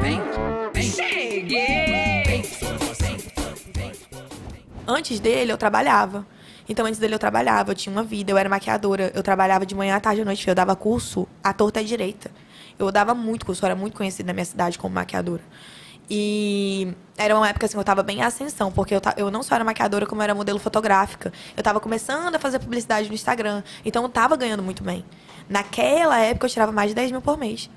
Vem, vem. Cheguei! Antes dele, eu trabalhava. Então, antes dele, eu trabalhava, eu tinha uma vida, eu era maquiadora. Eu trabalhava de manhã à tarde à noite, eu dava curso à torta à direita. Eu dava muito curso, eu era muito conhecida na minha cidade como maquiadora. E era uma época assim, eu tava bem em ascensão, porque eu, ta- eu não só era maquiadora, como eu era modelo fotográfica. Eu tava começando a fazer publicidade no Instagram. Então eu tava ganhando muito bem. Naquela época eu tirava mais de 10 mil por mês.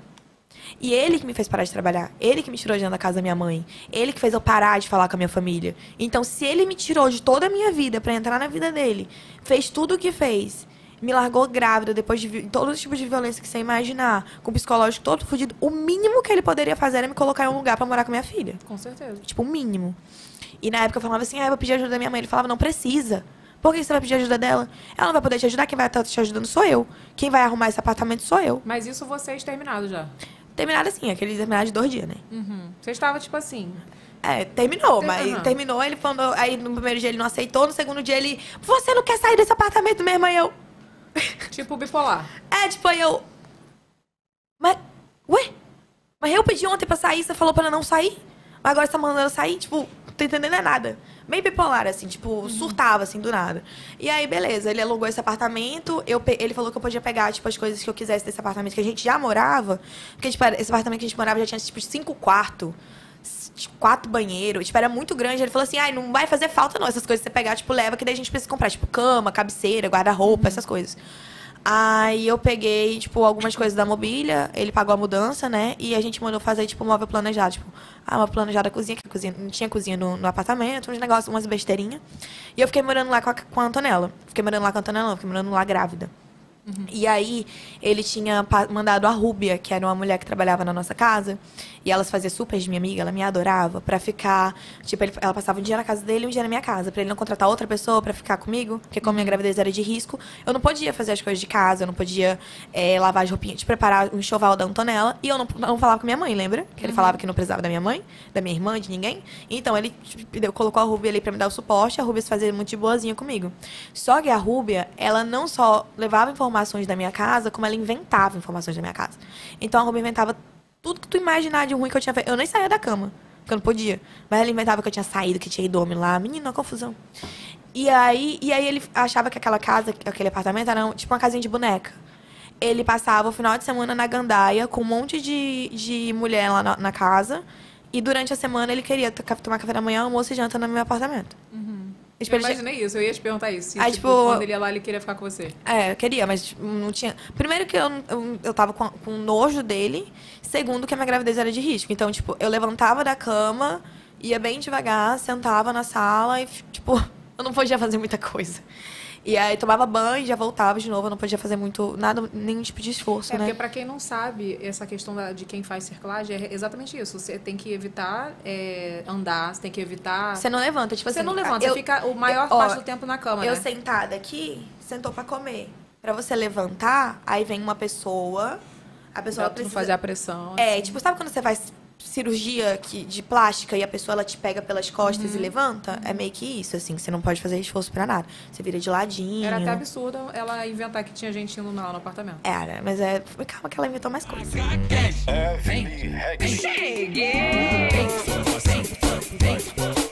E ele que me fez parar de trabalhar. Ele que me tirou de dentro da casa da minha mãe. Ele que fez eu parar de falar com a minha família. Então, se ele me tirou de toda a minha vida pra entrar na vida dele, fez tudo o que fez, me largou grávida depois de todos os tipos de violência que você imaginar, com o psicológico todo fudido, o mínimo que ele poderia fazer era me colocar em um lugar pra morar com a minha filha. Com certeza. Tipo, o mínimo. E na época eu falava assim, ah, eu vou pedir ajuda da minha mãe. Ele falava, não precisa. Por que você vai pedir ajuda dela? Ela não vai poder te ajudar, quem vai estar te ajudando sou eu. Quem vai arrumar esse apartamento sou eu. Mas isso vocês terminaram já. Terminado assim, aquele terminado de dois dias, né? Uhum. Você estava, tipo assim. É, terminou, Ter- mas aham. terminou, ele falou, aí no primeiro dia ele não aceitou, no segundo dia ele, você não quer sair desse apartamento mesmo, aí eu, Tipo bipolar. é, tipo, aí eu, mas, ué, mas eu pedi ontem pra sair, você falou pra ela não sair, mas agora você tá mandando sair, tipo, não tô entendendo é nada. Bem bipolar, assim, tipo, surtava, assim, do nada. E aí, beleza, ele alugou esse apartamento, eu pe- ele falou que eu podia pegar, tipo, as coisas que eu quisesse desse apartamento que a gente já morava, porque, tipo, esse apartamento que a gente morava já tinha, tipo, cinco quartos, tipo, quatro banheiros, tipo, era muito grande. Ele falou assim, ai, não vai fazer falta não, essas coisas que você pegar, tipo, leva, que daí a gente precisa comprar, tipo, cama, cabeceira, guarda-roupa, essas coisas. Aí eu peguei, tipo, algumas coisas da mobília, ele pagou a mudança, né? E a gente mandou fazer, tipo, móvel planejado. Tipo, ah, uma planejada cozinha, que cozinha, não tinha cozinha no, no apartamento, uns negócios, umas besteirinhas. E eu fiquei morando lá com a, com a Antonella. Fiquei morando lá com a Antonella, não, fiquei morando lá grávida. E aí, ele tinha mandado a Rúbia, que era uma mulher que trabalhava na nossa casa, e ela se fazia super de minha amiga, ela me adorava, pra ficar. Tipo, ele- ela passava um dia na casa dele e um dia na minha casa, pra ele não contratar outra pessoa pra ficar comigo, porque como minha gravidez era de risco, eu não podia fazer as coisas de casa, eu não podia eh, lavar as roupinhas, preparar o enxoval da Antonella, e eu não, não falava com minha mãe, lembra? Que ele falava que não precisava da minha mãe, da minha irmã, de ninguém. Então, ele tipo, colocou a Rúbia ali pra me dar o suporte, a Rúbia se fazia muito de boazinha comigo. Só que a Rúbia, ela não só levava informações da minha casa, como ela inventava informações da minha casa. Então a Rúbia inventava tudo que tu imaginar de ruim que eu tinha feito. Eu nem saía da cama, porque eu não podia. Mas ela inventava que eu tinha saído, que tinha ido homem lá. Menina, uma confusão. E aí, e aí ele achava que aquela casa, aquele apartamento era tipo uma casinha de boneca. Ele passava o final de semana na gandaia com um monte de, de mulher lá na, na casa. E durante a semana ele queria to- tomar café da manhã, almoço e janta no meu apartamento. Tipo, Eu imaginei isso, eu ia te perguntar isso. Se, Aí, tipo, tipo, quando ele ia lá, ele queria ficar com você. É, eu queria, mas tipo, não tinha. Primeiro que eu, eu, eu tava com, com nojo dele. Segundo que a minha gravidez era de risco. Então, tipo, eu levantava da cama, ia bem devagar, sentava na sala e, tipo, eu não podia fazer muita coisa. E aí tomava banho, já voltava de novo, eu não podia fazer muito, nada, nenhum tipo de esforço, É, né? porque pra quem não sabe, essa questão da- de quem faz circulagem é exatamente isso. Você tem que evitar é, andar, você tem que evitar... Você não levanta, tipo Você assim. não levanta, eu, você fica o maior ó, parte do tempo na cama, Eu né? sentada aqui, sentou pra comer. Pra você levantar, aí vem uma pessoa. A pessoa Pra precisa fazer a pressão. É, assim. tipo, sabe quando você faz cirurgia que, de plástica e a pessoa ela te pega pelas costas Uhum. e levanta? É meio que isso, assim, você não pode fazer esforço pra nada. Você vira de ladinho. Era até absurdo ela inventar que tinha gente indo lá no apartamento. Era, mas é. Calma que ela inventou mais coisas. Cheguei! VacaCast.